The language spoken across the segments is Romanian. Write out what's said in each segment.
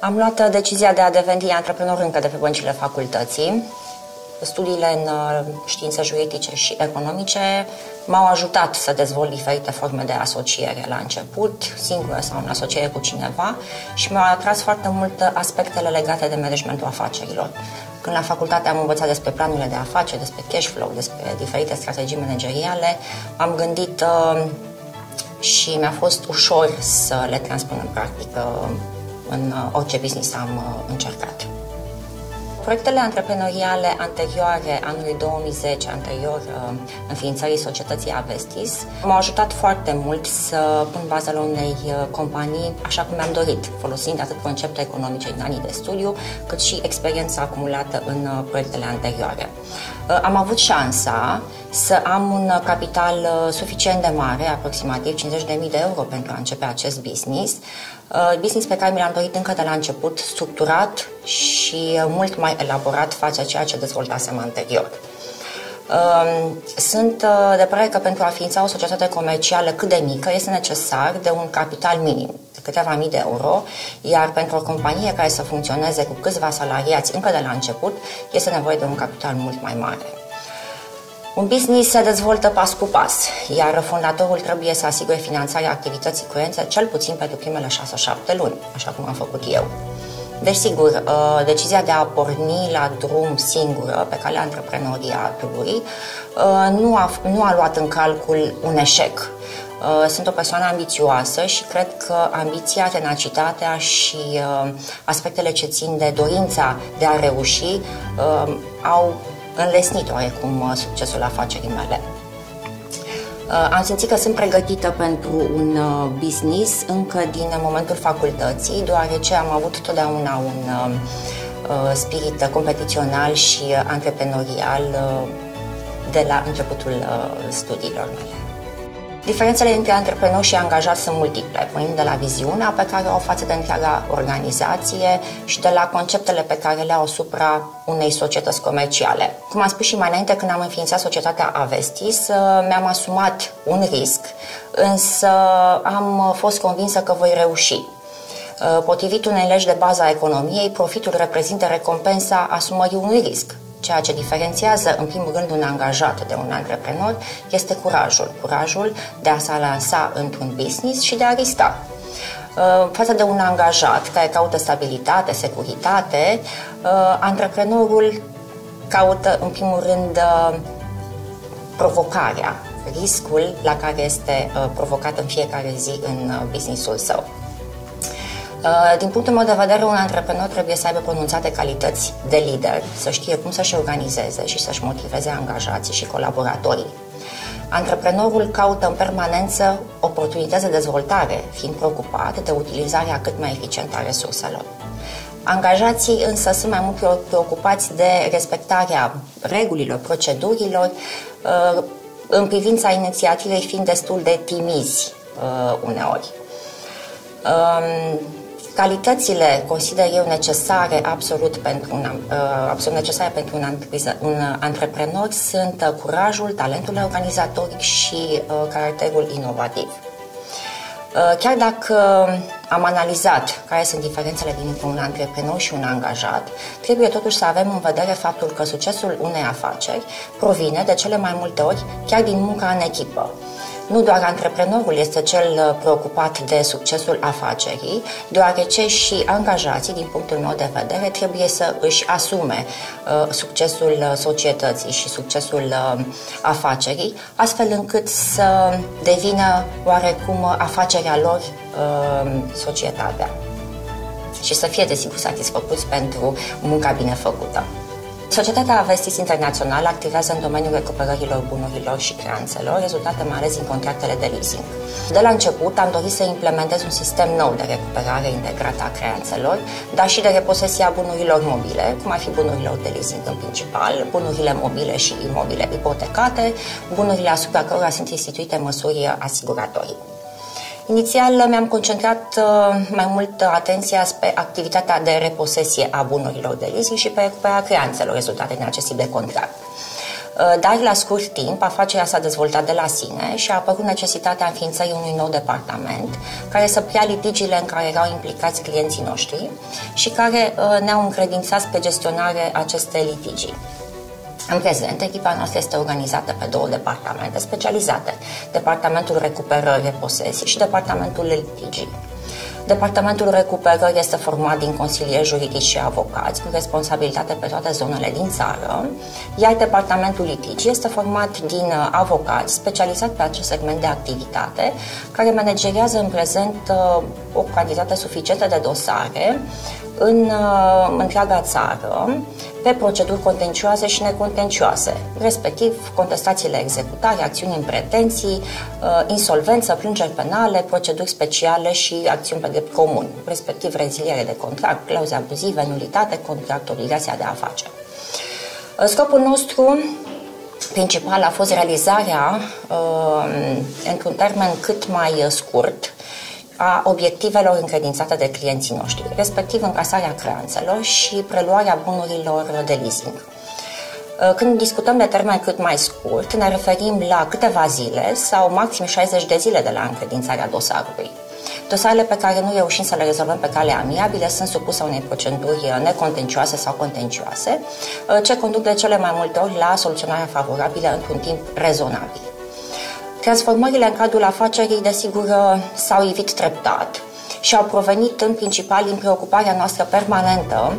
Am luat decizia de a deveni antreprenor încă de pe băncile facultății. Studiile în uh, științe juridice și economice m-au ajutat să dezvolt diferite forme de asociere la început, singură sau în asociere cu cineva și mi-au atras foarte mult aspectele legate de managementul afacerilor. Când la facultate am învățat despre planurile de afaceri, despre cash flow, despre diferite strategii manageriale, am gândit uh, și mi-a fost ușor să le transpun în practică în uh, orice business am uh, încercat. Proiectele antreprenoriale anterioare anului 2010, anterior uh, înființării societății Avestis, m-au ajutat foarte mult să pun bazele unei companii așa cum mi-am dorit, folosind atât concepte economice din anii de studiu, cât și experiența acumulată în proiectele anterioare. Am avut șansa să am un capital suficient de mare, aproximativ 50.000 de euro pentru a începe acest business, Uh, business pe care mi l-am dorit încă de la început, structurat și mult mai elaborat față ceea ce dezvoltasem anterior. Um, sunt uh, de părere că pentru a ființa o societate comercială cât de mică este necesar de un capital minim, de câteva mii de euro, iar pentru o companie care să funcționeze cu câțiva salariați încă de la început, este nevoie de un capital mult mai mare. Un business se dezvoltă pas cu pas, iar fondatorul trebuie să asigure finanțarea activității curente cel puțin pentru primele 6-7 luni, așa cum am făcut eu. Deci, sigur, uh, decizia de a porni la drum singură pe calea antreprenoriatului uh, nu a, nu a luat în calcul un eșec. Uh, sunt o persoană ambițioasă și cred că ambiția, tenacitatea și aspectele ce țin de dorința de a reuși au înlesnit oarecum uh, succesul afacerii mele. Uh, am simțit că sunt pregătită pentru un uh, business încă din momentul facultății, deoarece am avut totdeauna un spirit competițional și antreprenorial de la începutul studiilor mele. Diferențele dintre antreprenori și angajați sunt multiple, pornind de la viziunea pe care o au față de întreaga organizație și de la conceptele pe care le au asupra unei societăți comerciale. Cum am spus și mai înainte, când am înființat societatea Avestis, uh, mi-am asumat un risc, însă am fost convinsă că voi reuși. Uh, potrivit unei legi de bază a economiei, profitul reprezintă recompensa asumării unui risc. Ceea ce diferențiază, în primul rând, un angajat de un antreprenor este curajul. Curajul de a se lansa într-un business și de a risca. Uh, față de un angajat care caută stabilitate, securitate, uh, antreprenorul caută, în primul rând, uh, provocarea, riscul la care este provocat în fiecare zi în businessul său. Uh, din punctul meu de vedere, un antreprenor trebuie să aibă pronunțate calități de lider, să știe cum să-și organizeze și să-și motiveze angajații și colaboratorii. Antreprenorul caută în permanență oportunități de dezvoltare, fiind preocupat de utilizarea cât mai eficientă a resurselor. Angajații însă sunt mai mult preocupați de respectarea regulilor, procedurilor, uh, în privința inițiativei fiind destul de timizi uh, uneori. Um, Calitățile consider eu necesare absolut pentru un, uh, absolut necesare pentru un, un antreprenor sunt uh, curajul, talentul organizatoric și uh, caracterul inovativ. Chiar dacă am analizat care sunt diferențele dintre un antreprenor și un angajat, trebuie totuși să avem în vedere faptul că succesul unei afaceri provine de cele mai multe ori chiar din munca în echipă. Nu doar antreprenorul este cel uh, preocupat de succesul afacerii, deoarece și angajații, din punctul meu de vedere, trebuie să își asume uh, succesul uh, societății și succesul uh, afacerii, astfel încât să devină oarecum afacerea lor uh, societatea și să fie, desigur, satisfăcuți pentru munca bine făcută. Societatea Avestis Internațional activează în domeniul recuperărilor bunurilor și creanțelor, rezultate mai ales din contractele de leasing. De la început am dorit să implementez un sistem nou de recuperare integrată a creanțelor, dar și de reposesia bunurilor mobile, cum ar fi bunurilor de leasing în principal, bunurile mobile și imobile ipotecate, bunurile asupra cărora sunt instituite măsuri asiguratorii. Inițial mi-am concentrat uh, mai mult atenția pe activitatea de reposesie a bunurilor de leasing și pe recuperarea creanțelor rezultate din acest tip de contract. dar la scurt timp afacerea s-a dezvoltat de la sine și a apărut necesitatea înființării unui nou departament care să preia litigiile în care erau implicați clienții noștri și care ne-au încredințat spre gestionare aceste litigii. În prezent, echipa noastră este organizată pe două departamente specializate, Departamentul Recuperării Posesii și Departamentul Litigii. Departamentul Recuperării este format din consilieri juridici și avocați cu responsabilitate pe toate zonele din țară, iar Departamentul Litigii este format din uh, avocați specializați pe acest segment de activitate, care managerează în prezent uh, o cantitate suficientă de dosare în uh, întreaga țară pe proceduri contencioase și necontencioase, respectiv contestațiile executare, acțiuni în pretenții, uh, insolvență, plângeri penale, proceduri speciale și acțiuni pe drept comun, respectiv reziliere de contract, clauze abuzive, nulitate, contract, obligația de a face. Uh, scopul nostru principal a fost realizarea într-un termen cât mai scurt a obiectivelor încredințate de clienții noștri, respectiv încasarea creanțelor și preluarea bunurilor de leasing. Uh, când discutăm de termen cât mai scurt, ne referim la câteva zile sau maxim 60 de zile de la încredințarea dosarului. Dosarele pe care nu reușim să le rezolvăm pe cale amiabile sunt supuse unei proceduri necontencioase sau contencioase, uh, ce conduc de cele mai multe ori la soluționarea favorabilă într-un timp rezonabil. Transformările în cadrul afacerii, desigur, s-au ivit treptat și au provenit în principal din preocuparea noastră permanentă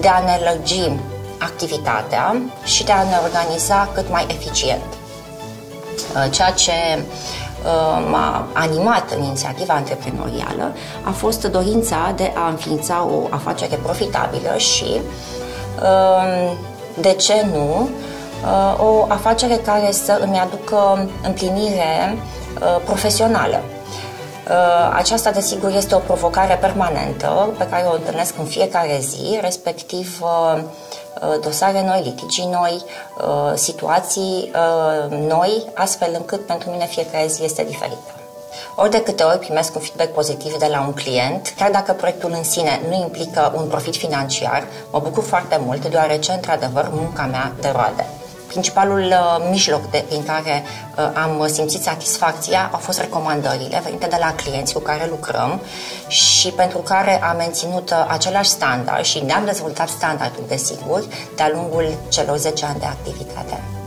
de a ne lărgi activitatea și de a ne organiza cât mai eficient. Uh, ceea ce uh, m-a animat în inițiativa antreprenorială a fost dorința de a înființa o afacere profitabilă și, uh, de ce nu, Uh, o afacere care să îmi aducă împlinire uh, profesională. Uh, aceasta, desigur, este o provocare permanentă pe care o întâlnesc în fiecare zi, respectiv dosare noi, litigii noi, situații noi, astfel încât pentru mine fiecare zi este diferită. Ori de câte ori primesc un feedback pozitiv de la un client, chiar dacă proiectul în sine nu implică un profit financiar, mă bucur foarte mult, deoarece, într-adevăr, munca mea de roade. Principalul uh, mijloc de, prin care uh, am simțit satisfacția au fost recomandările venite de la clienți cu care lucrăm și pentru care am menținut uh, același standard și ne-am dezvoltat standardul, desigur, de-a lungul celor 10 ani de activitate.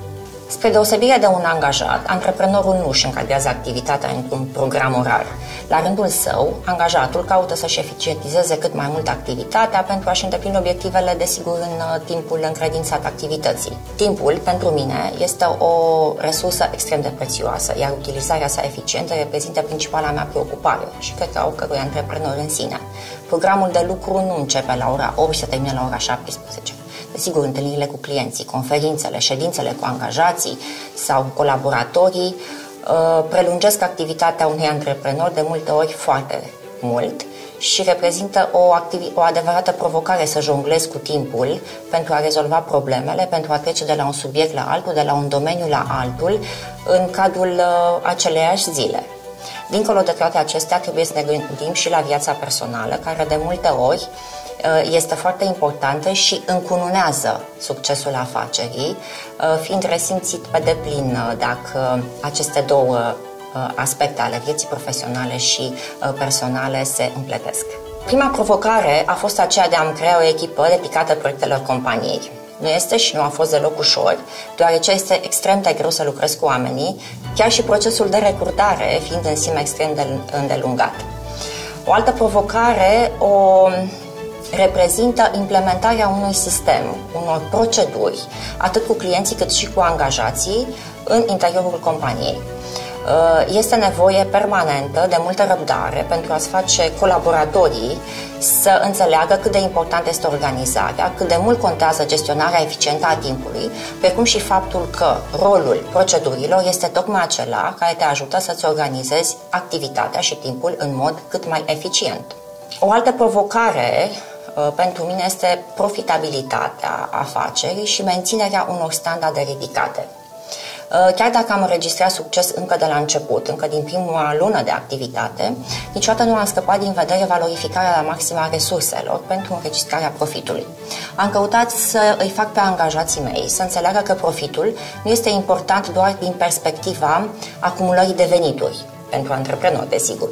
Spre deosebire de un angajat, antreprenorul nu își încadrează activitatea într-un program orar. La rândul său, angajatul caută să-și eficientizeze cât mai mult activitatea pentru a-și îndeplini obiectivele, desigur, în uh, timpul încredințat activității. Timpul, pentru mine, este o resursă extrem de prețioasă, iar utilizarea sa eficientă reprezintă principala mea preocupare și cred că a oricărui antreprenor în sine. Programul de lucru nu începe la ora 8 și se termină la ora 17. Desigur, întâlnirile cu clienții, conferințele, ședințele cu angajații sau colaboratorii uh, prelungesc activitatea unui antreprenor de multe ori foarte mult și reprezintă o, activi- o adevărată provocare să jonglezi cu timpul pentru a rezolva problemele, pentru a trece de la un subiect la altul, de la un domeniu la altul, în cadrul uh, aceleiași zile. Dincolo de toate acestea, trebuie să ne gândim și la viața personală, care de multe ori Uh, este foarte importantă și încununează succesul afacerii, uh, fiind resimțit pe deplin uh, dacă aceste două aspecte ale vieții profesionale și personale se împletesc. Prima provocare a fost aceea de a-mi crea o echipă dedicată proiectelor companiei. Nu este și nu a fost deloc ușor, deoarece este extrem de greu să lucrezi cu oamenii, chiar și procesul de recrutare fiind în sine extrem de îndelungat. O altă provocare o reprezintă implementarea unui sistem, unor proceduri, atât cu clienții cât și cu angajații, în interiorul companiei. Uh, este nevoie permanentă de multă răbdare pentru a-ți face colaboratorii să înțeleagă cât de important este organizarea, cât de mult contează gestionarea eficientă a timpului, precum și faptul că rolul procedurilor este tocmai acela care te ajută să-ți organizezi activitatea și timpul în mod cât mai eficient. O altă provocare Uh, pentru mine este profitabilitatea afacerii și menținerea unor standarde ridicate. Uh, chiar dacă am înregistrat succes încă de la început, încă din prima lună de activitate, niciodată nu am scăpat din vedere valorificarea la maximă a resurselor pentru înregistrarea profitului. Am căutat să îi fac pe angajații mei să înțeleagă că profitul nu este important doar din perspectiva acumulării de venituri, pentru antreprenori, desigur,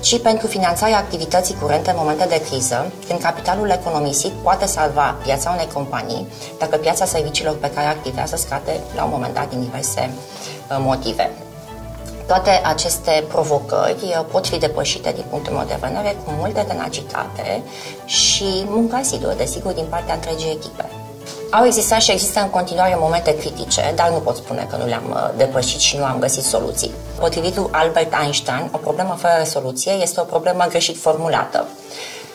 ci pentru finanțarea activității curente în momente de criză, când capitalul economisit poate salva piața unei companii, dacă piața serviciilor pe care activează scade la un moment dat din diverse uh, motive. Toate aceste provocări uh, pot fi depășite din punctul meu de vedere cu multă tenacitate și muncă asiduă, desigur, din partea întregii echipe. Au existat și există în continuare momente critice, dar nu pot spune că nu le-am uh, depășit și nu am găsit soluții. Potrivit lui Albert Einstein, o problemă fără soluție este o problemă greșit formulată.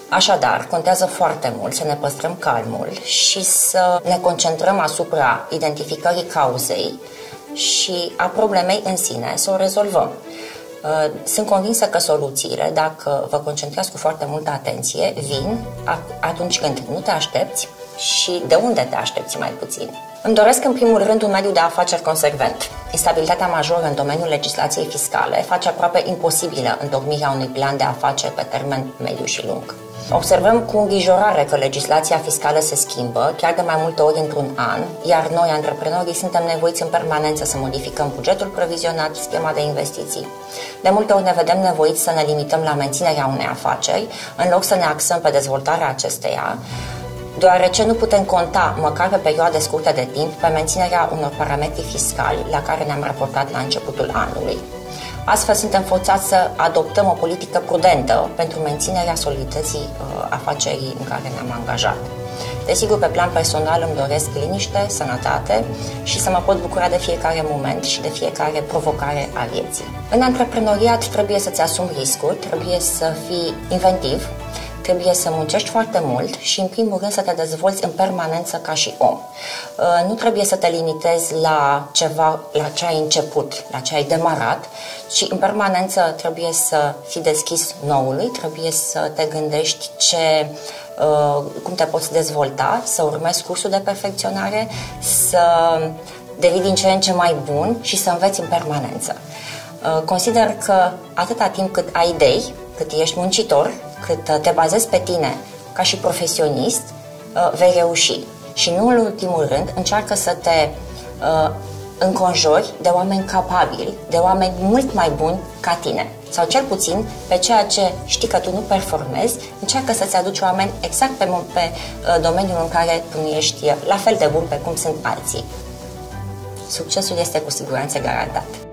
Așadar, contează foarte mult să ne păstrăm calmul și să ne concentrăm asupra identificării cauzei și a problemei în sine, să o rezolvăm. Uh, sunt convinsă că soluțiile, dacă vă concentrați cu foarte multă atenție, vin atunci când nu te aștepți și de unde te aștepți mai puțin. Îmi doresc în primul rând un mediu de afaceri consecvent. Instabilitatea majoră în domeniul legislației fiscale face aproape imposibilă întocmirea unui plan de afaceri pe termen mediu și lung. Observăm cu îngrijorare că legislația fiscală se schimbă, chiar de mai multe ori într-un an, iar noi, antreprenorii, suntem nevoiți în permanență să modificăm bugetul provizionat, schema de investiții. De multe ori ne vedem nevoiți să ne limităm la menținerea unei afaceri, în loc să ne axăm pe dezvoltarea acesteia, deoarece nu putem conta, măcar pe perioade scurte de timp, pe menținerea unor parametri fiscali la care ne-am raportat la începutul anului. Astfel, suntem forțați să adoptăm o politică prudentă pentru menținerea solidității uh, afacerii în care ne-am angajat. Desigur, pe plan personal îmi doresc liniște, sănătate și să mă pot bucura de fiecare moment și de fiecare provocare a vieții. În antreprenoriat trebuie să-ți asumi riscuri, trebuie să fii inventiv, trebuie să muncești foarte mult și, în primul rând, să te dezvolți în permanență ca și om. Uh, nu trebuie să te limitezi la ceva, la ce ai început, la ce ai demarat, ci în permanență trebuie să fii deschis noului, trebuie să te gândești ce uh, cum te poți dezvolta, să urmezi cursul de perfecționare, să devii din ce în ce mai bun și să înveți în permanență. Uh, consider că atâta timp cât ai idei, cât ești muncitor, cât uh, te bazezi pe tine ca și profesionist, uh, vei reuși. Și nu în ultimul rând, încearcă să te uh, înconjori de oameni capabili, de oameni mult mai buni ca tine. Sau cel puțin pe ceea ce știi că tu nu performezi, încearcă să-ți aduci oameni exact pe, pe domeniul în care tu nu ești la fel de bun pe cum sunt alții. Succesul este cu siguranță garantat.